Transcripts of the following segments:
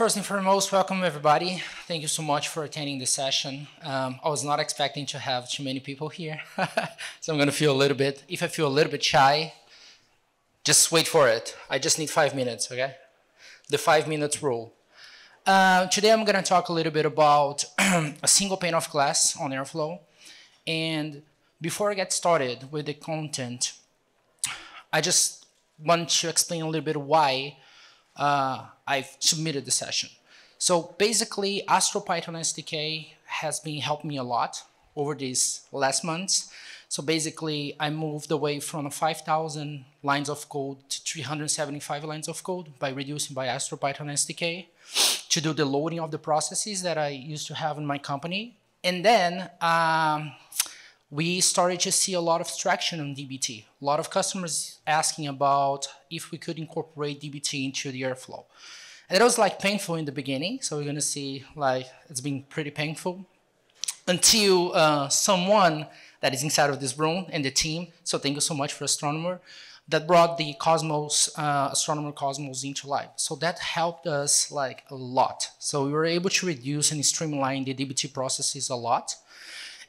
first and foremost, welcome everybody. Thank you so much for attending this session. Um, I was not expecting to have too many people here, so I'm going to feel a little bit, if I feel a little bit shy, just wait for it. I just need five minutes, okay? The five minutes rule. Uh, today I'm going to talk a little bit about a single pane of glass on Airflow. And before I get started with the content, I just want to explain a little bit why uh, I've submitted the session. So basically, AstroPython SDK has been helping me a lot over these last months. So basically, I moved away from 5,000 lines of code to 375 lines of code by reducing by AstroPython SDK to do the loading of the processes that I used to have in my company. And then um, we started to see a lot of traction on DBT. A lot of customers asking about if we could incorporate DBT into the Airflow. And it was like painful in the beginning, so we're gonna see like it's been pretty painful until uh, someone that is inside of this room and the team, so thank you so much for Astronomer, that brought the Cosmos, uh, Astronomer Cosmos into life. So that helped us like a lot. So we were able to reduce and streamline the DBT processes a lot.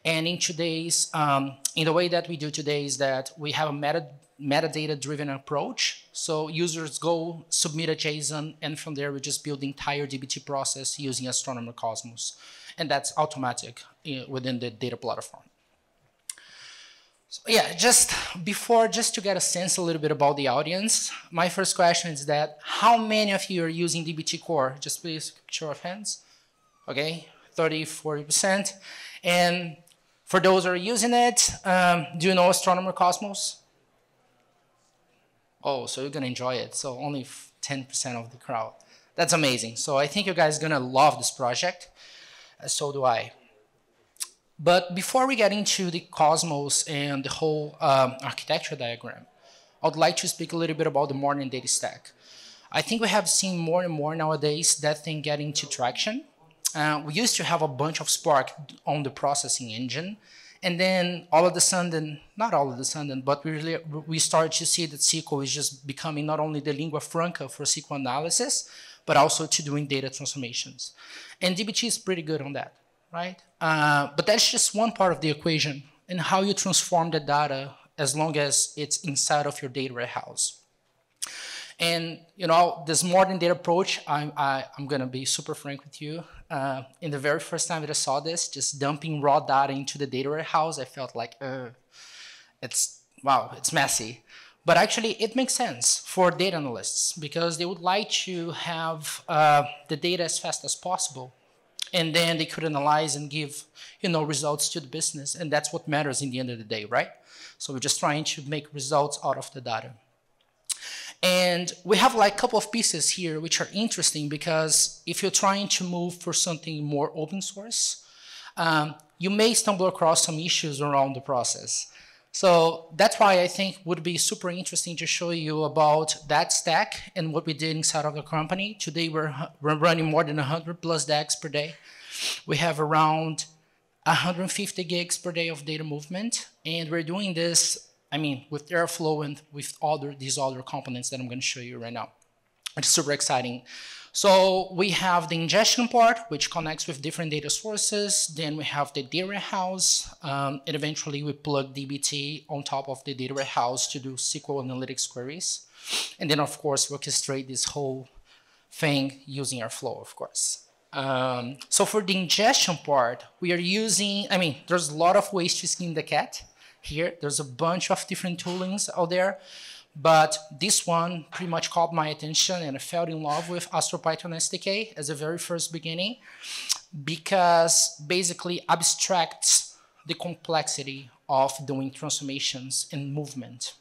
And in today's, um, in the way that we do today is that we have a meta, metadata-driven approach. So users go submit a JSON, and from there we just build the entire DBT process using Astronomer Cosmos. And that's automatic uh, within the data platform. So yeah, just before, just to get a sense a little bit about the audience, my first question is that how many of you are using DBT Core? Just please, show of hands. Okay, 30, 40%. And for those who are using it, um, do you know Astronomer Cosmos? Oh, so you're gonna enjoy it. So only 10% of the crowd. That's amazing. So I think you guys gonna love this project. Uh, so do I. But before we get into the Cosmos and the whole um, architecture diagram, I would like to speak a little bit about the modern data stack. I think we have seen more and more nowadays that thing getting into traction. Uh, we used to have a bunch of Spark on the processing engine, and then all of a sudden, not all of a sudden, but we really, we started to see that SQL is just becoming not only the lingua franca for SQL analysis, but also to doing data transformations. And DBT is pretty good on that, right? Uh, but that's just one part of the equation and how you transform the data as long as it's inside of your data warehouse. And you know, this modern data approach, I'm, I, am going to be super frank with you. Uh, in the very first time that I saw this, just dumping raw data into the data warehouse, I felt like, uh, it's, wow, it's messy. But actually, it makes sense for data analysts because they would like to have uh, the data as fast as possible. And then they could analyze and give, you know, results to the business. And that's what matters in the end of the day, right? So we're just trying to make results out of the data. And we have like a couple of pieces here which are interesting because if you're trying to move for something more open source, um, you may stumble across some issues around the process. So that's why I think would be super interesting to show you about that stack and what we did inside of the company. Today we're, we're running more than 100 plus DAGs per day. We have around 150 gigs per day of data movement, and we're doing this I mean, with Airflow and with other these other components that I'm going to show you right now. It's super exciting. So we have the ingestion part, which connects with different data sources. Then we have the data warehouse, um, and eventually we plug DBT on top of the data warehouse to do SQL analytics queries. And then, of course, orchestrate this whole thing using Airflow, of course. Um, so for the ingestion part, we are using, I mean, there's a lot of ways to skin the cat here. There's a bunch of different toolings out there, but this one pretty much caught my attention and I fell in love with AstroPython SDK as a very first beginning because basically abstracts the complexity of doing transformations and movement.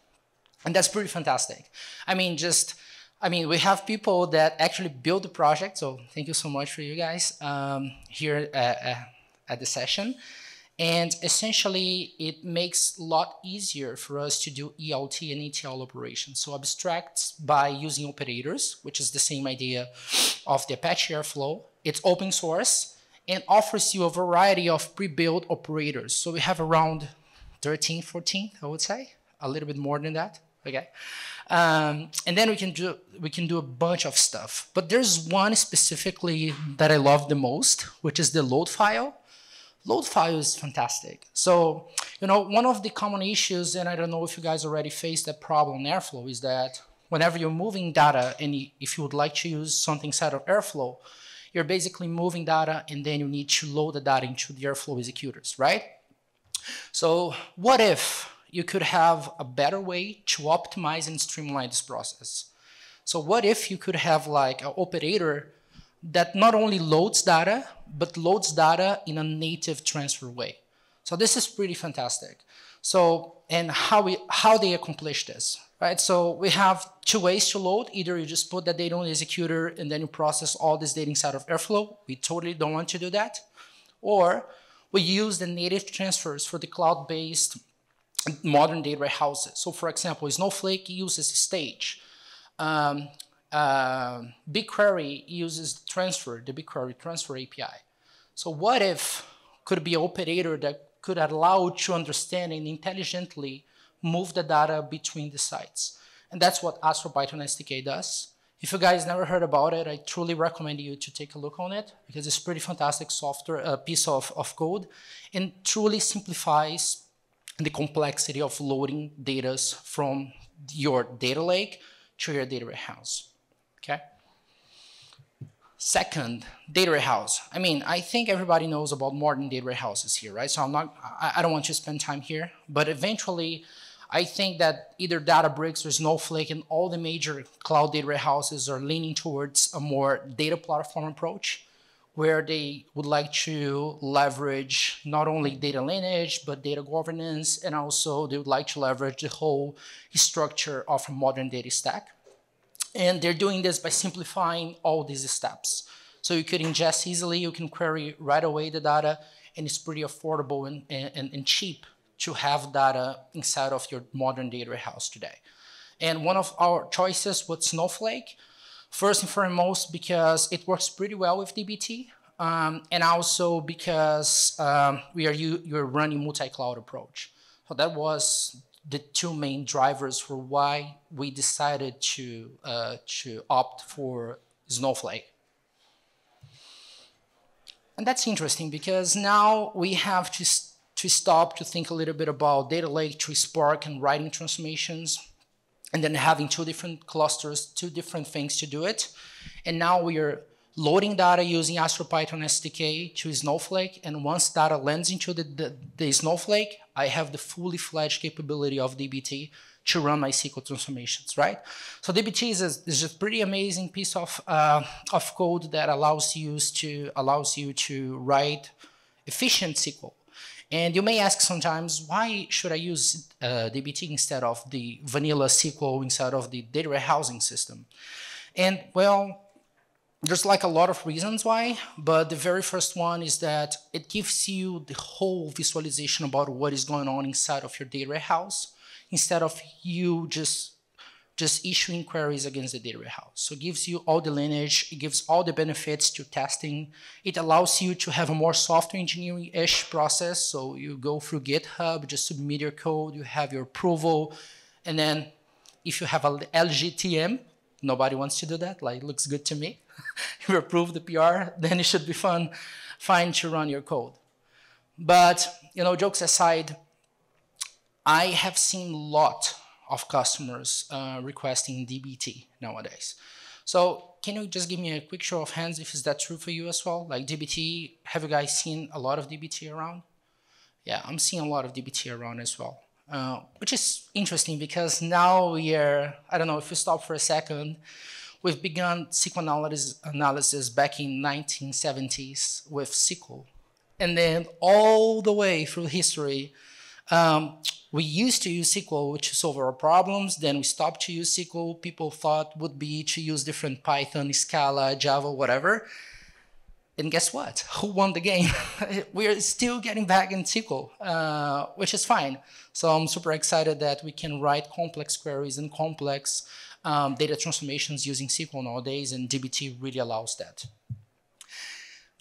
And that's pretty fantastic. I mean, just, I mean, we have people that actually build the project, so thank you so much for you guys um, here at, uh, at the session. And essentially, it makes a lot easier for us to do ELT and ETL operations. So abstracts by using operators, which is the same idea of the Apache Airflow. It's open source and offers you a variety of pre-built operators. So we have around 13, 14, I would say, a little bit more than that. okay? Um, and then we can do we can do a bunch of stuff. But there's one specifically that I love the most, which is the load file. Load file is fantastic. So, you know, one of the common issues, and I don't know if you guys already faced that problem in Airflow, is that whenever you're moving data, and if you would like to use something inside of Airflow, you're basically moving data, and then you need to load the data into the Airflow executors, right? So, what if you could have a better way to optimize and streamline this process. So what if you could have like an operator that not only loads data, but loads data in a native transfer way. So this is pretty fantastic. So, and how, we, how they accomplish this, right? So we have two ways to load. Either you just put that data on the executor and then you process all this data inside of Airflow. We totally don't want to do that. Or we use the native transfers for the cloud-based modern data warehouses. So for example, Snowflake uses stage. Um, uh, BigQuery uses transfer, the BigQuery transfer API. So what if could be an operator that could allow to understand and intelligently move the data between the sites? And that's what Astro Python SDK does. If you guys never heard about it, I truly recommend you to take a look on it because it's pretty fantastic software, uh, piece of, of code and truly simplifies the complexity of loading data from your data lake to your data warehouse, okay? Second, data warehouse. I mean, I think everybody knows about modern data warehouses here, right? So I'm not, I, I don't want to spend time here, but eventually, I think that either Databricks or Snowflake and all the major cloud data warehouses are leaning towards a more data platform approach where they would like to leverage not only data lineage, but data governance, and also they would like to leverage the whole structure of a modern data stack. And they're doing this by simplifying all these steps. So you could ingest easily, you can query right away the data, and it's pretty affordable and, and, and cheap to have data inside of your modern data warehouse today. And one of our choices was Snowflake. First and foremost, because it works pretty well with DBT, um, and also because um, we are you you're running multi-cloud approach. So that was the two main drivers for why we decided to uh, to opt for Snowflake. And that's interesting because now we have to, to stop to think a little bit about data lake to Spark and writing transformations and then having two different clusters, two different things to do it. And now we are loading data using AstroPython SDK to Snowflake. And once data lands into the, the, the Snowflake, I have the fully fledged capability of DBT to run my SQL transformations, right? So DBT is a, is a pretty amazing piece of, uh, of code that allows you to, allows you to write efficient SQL. And you may ask sometimes, why should I use uh, DBT instead of the vanilla SQL inside of the data warehousing system? And well, there's like a lot of reasons why, but the very first one is that it gives you the whole visualization about what is going on inside of your data warehouse instead of you just just issuing queries against the data warehouse. So it gives you all the lineage, it gives all the benefits to testing. It allows you to have a more software engineering-ish process. So you go through GitHub, just submit your code, you have your approval, and then if you have a LGTM, nobody wants to do that, like it looks good to me. You approve the PR, then it should be fun, fine to run your code. But, you know, jokes aside, I have seen a lot of customers uh, requesting DBT nowadays. So can you just give me a quick show of hands if is that true for you as well? Like DBT, have you guys seen a lot of DBT around? Yeah, I'm seeing a lot of DBT around as well, uh, which is interesting because now we are, I don't know, if we stop for a second, we've begun SQL analysis, back in 1970s with SQL. And then all the way through history, um, we used to use SQL to solve our problems. Then we stopped to use SQL. People thought would be to use different Python, Scala, Java, whatever. And guess what? Who won the game? We're still getting back in SQL, uh, which is fine. So I'm super excited that we can write complex queries and complex um, data transformations using SQL nowadays, and DBT really allows that.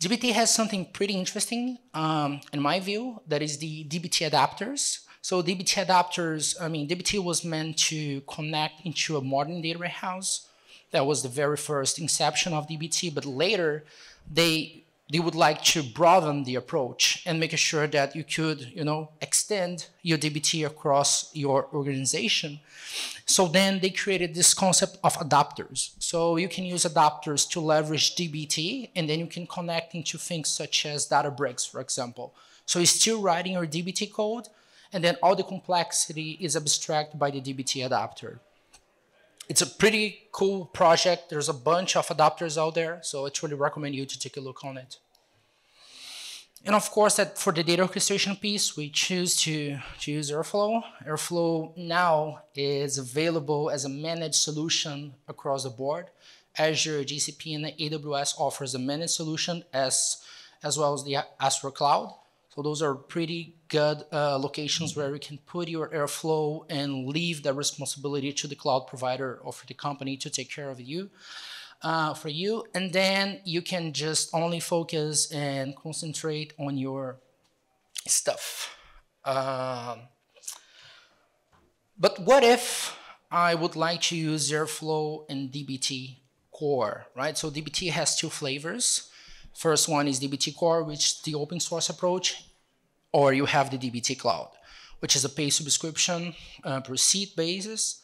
DBT has something pretty interesting, um, in my view, that is the DBT adapters. So DBT adapters, I mean, DBT was meant to connect into a modern data warehouse. That was the very first inception of DBT, but later they they would like to broaden the approach and make sure that you could, you know, extend your DBT across your organization. So then they created this concept of adapters. So you can use adapters to leverage DBT, and then you can connect into things such as Databricks, for example. So you're still writing your DBT code, and then all the complexity is abstracted by the DBT adapter. It's a pretty cool project. There's a bunch of adapters out there, so I truly recommend you to take a look on it. And of course, that for the data orchestration piece, we choose to, to use Airflow. Airflow now is available as a managed solution across the board. Azure, GCP, and AWS offers a managed solution as, as well as the Azure Cloud. So those are pretty good uh, locations where you can put your Airflow and leave the responsibility to the cloud provider or for the company to take care of you. Uh, for you, and then you can just only focus and concentrate on your stuff. Um, but what if I would like to use Airflow and DBT Core, right? So DBT has two flavors. First one is DBT Core, which is the open source approach, or you have the DBT Cloud, which is a pay subscription uh, per seat basis.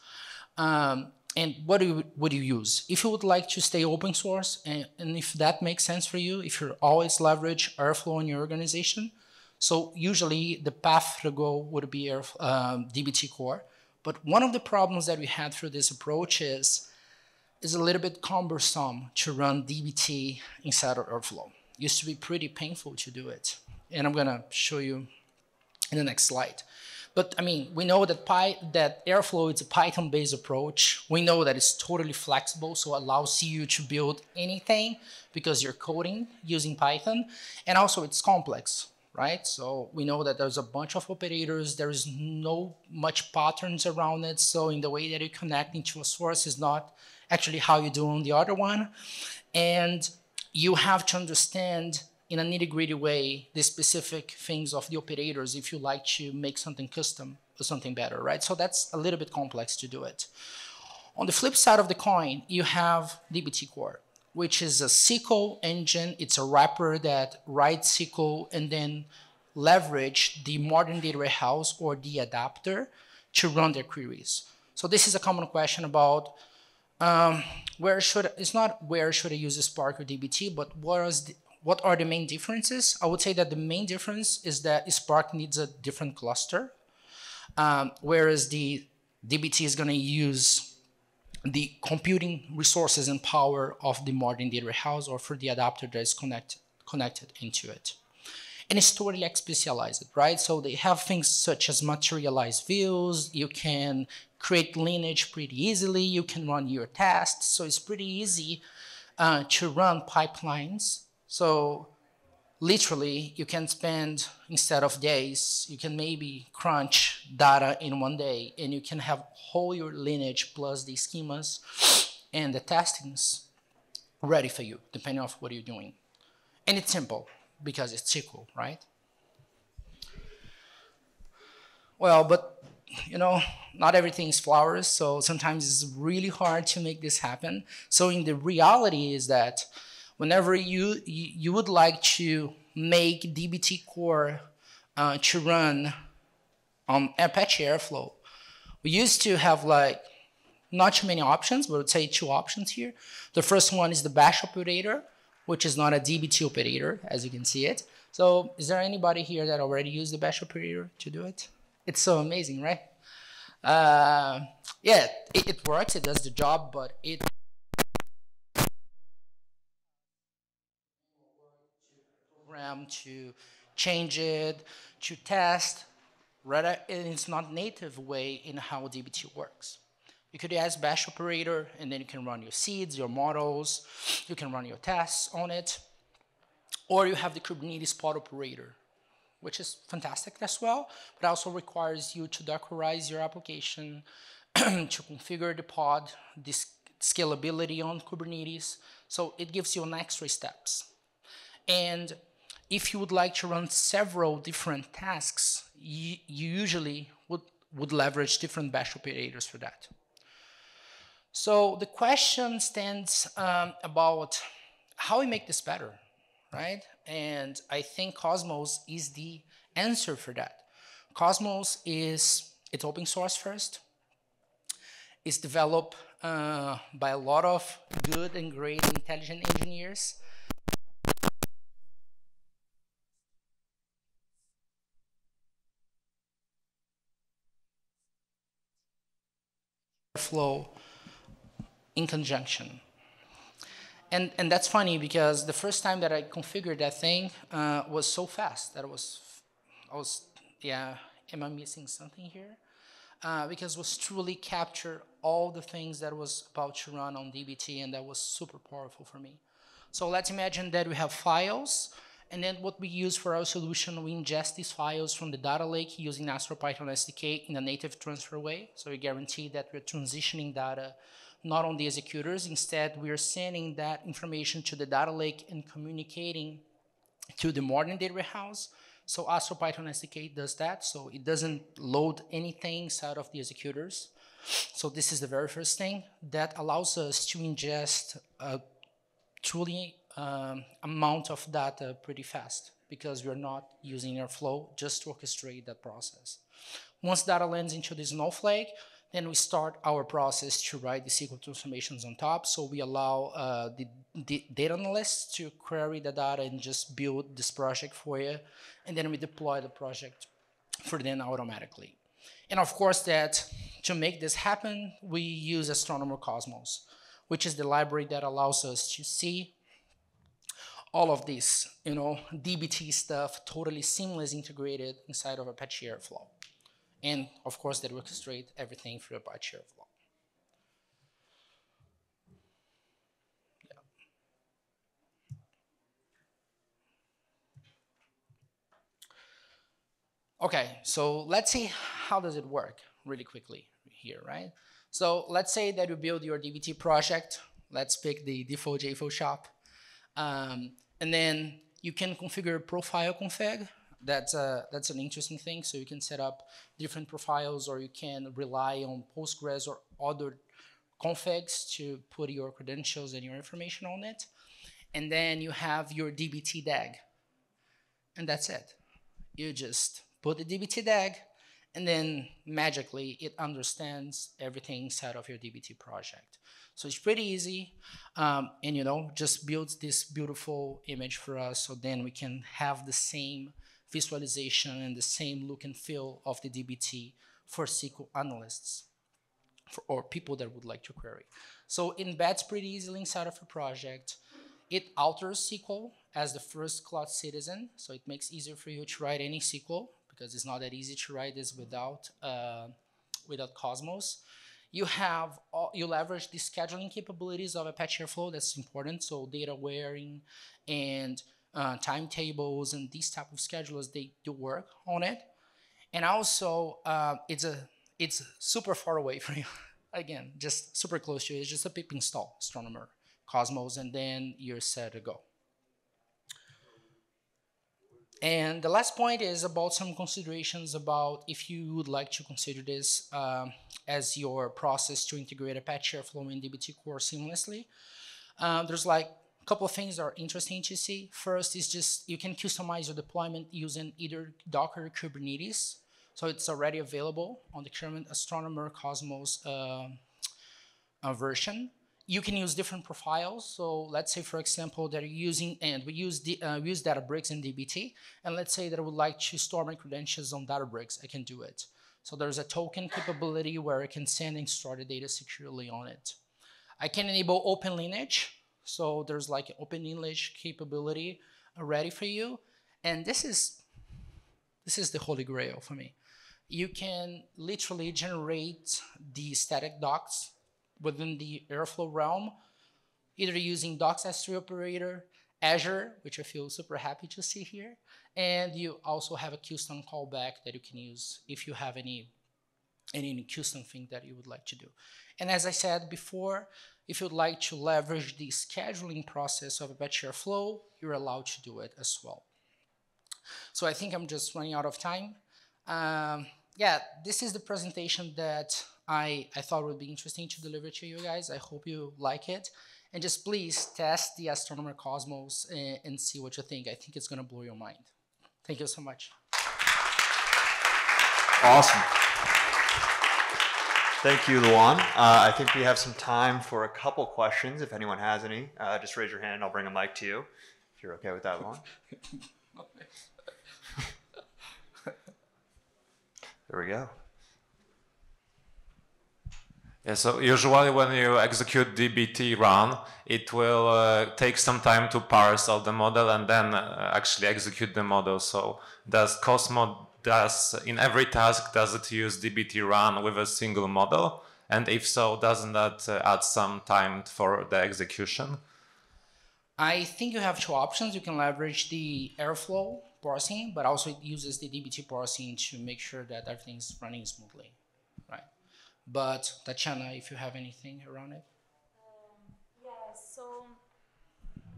Um, and what do you, would you use? If you would like to stay open source, and, and if that makes sense for you, if you're always leverage Airflow in your organization, so usually the path to go would be um, DBT Core. But one of the problems that we had through this approach is is a little bit cumbersome to run DBT inside of Airflow. Used to be pretty painful to do it. And I'm gonna show you in the next slide. But I mean, we know that, Py, that Airflow is a Python-based approach. We know that it's totally flexible, so allows you to build anything because you're coding using Python. And also it's complex, right? So we know that there's a bunch of operators. There is no much patterns around it. So in the way that you connect into a source is not actually how you do on the other one. And you have to understand in a nitty gritty way the specific things of the operators if you like to make something custom or something better, right? So that's a little bit complex to do it. On the flip side of the coin, you have DBT Core, which is a SQL engine. It's a wrapper that writes SQL and then leverage the modern data warehouse or the adapter to run their queries. So this is a common question about um, where should it's not where should I use Spark or DBT, but what is the, what are the main differences? I would say that the main difference is that Spark needs a different cluster, um, whereas the DBT is going to use the computing resources and power of the modern data warehouse or for the adapter that is connected connected into it. And it's totally specialized, right? So they have things such as materialized views. You can create lineage pretty easily. You can run your tests. So it's pretty easy uh, to run pipelines. So literally, you can spend, instead of days, you can maybe crunch data in one day, and you can have whole your lineage plus the schemas and the testings ready for you, depending on what you're doing. And it's simple, because it's SQL, right? Well, but you know, not everything is flowers, so sometimes it's really hard to make this happen. So in the reality is that whenever you, you, would like to make DBT core uh, to run on Apache Airflow, we used to have like not too many options, but I would say two options here. The first one is the bash operator, which is not a DBT operator, as you can see it. So is there anybody here that already used the bash operator to do it? It's so amazing, right? Uh, yeah, it, it works, it does the job, but it program to change it, to test, rather it's not native way in how DBT works. You could ask bash operator, and then you can run your seeds, your models, you can run your tests on it, or you have the Kubernetes pod operator, which is fantastic as well, but also requires you to dockerize your application, to configure the pod, this scalability on Kubernetes. So it gives you an extra steps. And if you would like to run several different tasks, you, usually would, would leverage different bash operators for that. So the question stands um, about how we make this better, right? And I think Cosmos is the answer for that. Cosmos is, it's open source first. It's developed uh, by a lot of good and great intelligent engineers. Flow in conjunction. And, and that's funny because the first time that I configured that thing uh, was so fast that it was, I was, yeah, am I missing something here? Uh, because was truly capture all the things that was about to run on DBT and that was super powerful for me. So let's imagine that we have files and then what we use for our solution, we ingest these files from the data lake using AstroPython SDK in a native transfer way. So we guarantee that we're transitioning data not on the executors. Instead, we are sending that information to the data lake and communicating to the modern data warehouse. So AstroPython SDK does that. So it doesn't load anything inside of the executors. So this is the very first thing that allows us to ingest a truly um, amount of data pretty fast because we're not using Airflow just to orchestrate that process. Once data lands into the Snowflake, then we start our process to write the SQL transformations on top. So we allow uh, the, the, data analysts to query the data and just build this project for you. And then we deploy the project for them automatically. And of course that to make this happen, we use Astronomer Cosmos, which is the library that allows us to see all of this, you know, DBT stuff totally seamless integrated inside of Apache Airflow. And of course, that orchestrate everything through Apache Airflow. Yeah. Okay, so let's see how does it work really quickly here, right? So let's say that you build your DBT project. Let's pick the default jaffle shop. Um, and then you can configure profile config that's a, that's an interesting thing. So you can set up different profiles or you can rely on Postgres or other configs to put your credentials and your information on it. And then you have your DBT DAG. And that's it. You just put the DBT DAG and then magically it understands everything inside of your DBT project. So it's pretty easy, um, and you know, just builds this beautiful image for us so then we can have the same visualization and the same look and feel of the DBT for SQL analysts for, or people that would like to query. So embeds pretty easily inside of a project. It alters SQL as the first cloud citizen, so it makes easier for you to write any SQL because it's not that easy to write this without uh, without Cosmos. You have all, you leverage the scheduling capabilities of Apache Airflow. That's important. So data wearing and uh, timetables and these type of schedulers, they do work on it. And also, uh, it's a it's super far away from you. Again, just super close to you. It's just a pip install, Astronomer, Cosmos, and then you're set to go. And the last point is about some considerations about if you would like to consider this um, as your process to integrate Apache Airflow and DBT core seamlessly. Um, there's like a couple of things that are interesting to see. First is just you can customize your deployment using either Docker or Kubernetes. So it's already available on the current Astronomer Cosmos uh, uh, version. You can use different profiles. So let's say, for example, that you're using, and we use, the, uh, we use Databricks and DBT. And let's say that I would like to store my credentials on Databricks. I can do it. So there's a token capability where I can send and store the data securely on it. I can enable OpenLineage. So there's like an OpenLineage capability ready for you. And this is, this is the holy grail for me. You can literally generate the static docs within the Airflow realm, either using Docs S3 operator, Azure, which I feel super happy to see here, and you also have a custom callback that you can use if you have any any custom thing that you would like to do. And as I said before, if you'd like to leverage the scheduling process of Apache Airflow, you're allowed to do it as well. So I think I'm just running out of time. Um, yeah, this is the presentation that I, I thought it would be interesting to deliver to you guys. I hope you like it. And just please test the Astronomer Cosmos and, and see what you think. I think it's going to blow your mind. Thank you so much. Awesome. Thank you, Luan. Uh, I think we have some time for a couple questions. If anyone has any, uh, just raise your hand. and I'll bring a mic to you. If you're okay with that, Luan. there we go. Yeah, so usually when you execute dbt run, it will uh, take some time to parse all the model and then uh, actually execute the model. So does Cosmo does in every task does it use dbt run with a single model? And if so, doesn't that uh, add some time for the execution? I think you have two options. You can leverage the Airflow parsing, but also it uses the dbt parsing to make sure that everything's running smoothly? But Tatiana, if you have anything around it. Um, yeah, so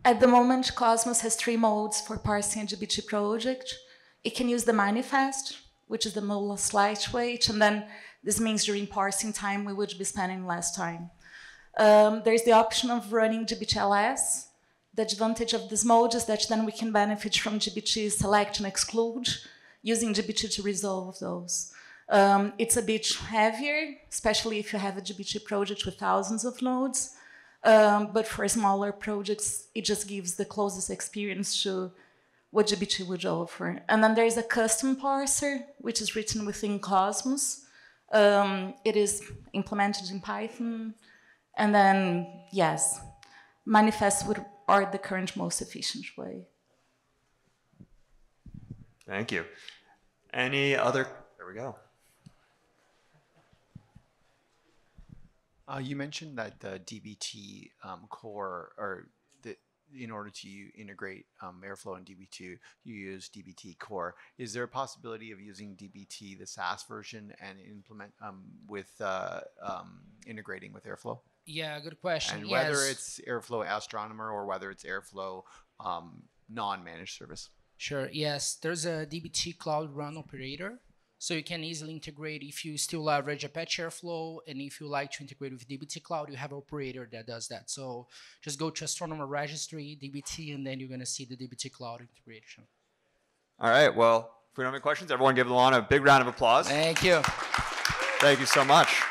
at the moment, Cosmos has three modes for parsing a dbt project. It can use the manifest, which is the most lightweight, and then this means during parsing time, we would be spending less time. Um, there's the option of running dbt ls. The advantage of this mode is that then we can benefit from dbt select and exclude using dbt to resolve those. Um, it's a bit heavier, especially if you have a dbt project with thousands of nodes. Um, but for smaller projects, it just gives the closest experience to what dbt would offer. And then there's a custom parser, which is written within Cosmos. Um, it is implemented in Python. And then, yes, manifests would, are the current most efficient way. Thank you. Any other? There we go. Uh, you mentioned that the DBT um, core, or the, in order to integrate um, Airflow and DBT, you use DBT core. Is there a possibility of using DBT, the SaaS version, and implement um, with uh, um, integrating with Airflow? Yeah, good question. And yes. whether it's Airflow Astronomer or whether it's Airflow um, non-managed service. Sure. Yes, there's a DBT Cloud Run operator so you can easily integrate if you still leverage Apache Airflow, and if you like to integrate with DBT Cloud, you have an operator that does that. So just go to Astronomer Registry, DBT, and then you're going to see the DBT Cloud integration. All right. Well, if we don't have any questions, everyone give Luan a big round of applause. Thank you. Thank you so much.